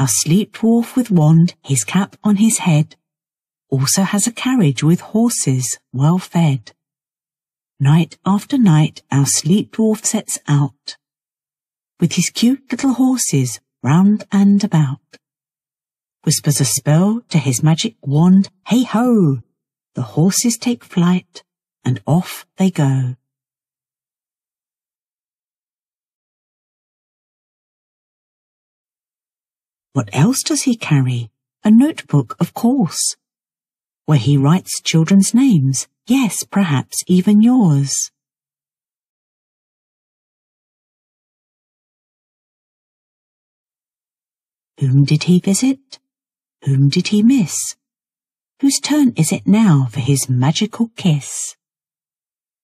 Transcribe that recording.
Our sleep dwarf with wand, his cap on his head, also has a carriage with horses well fed. Night after night our sleep dwarf sets out, with his cute little horses round and about. Whispers a spell to his magic wand, hey ho! The horses take flight, and off they go. What else does he carry? A notebook, of course, where he writes children's names, yes, perhaps even yours. Whom did he visit? Whom did he miss? Whose turn is it now for his magical kiss?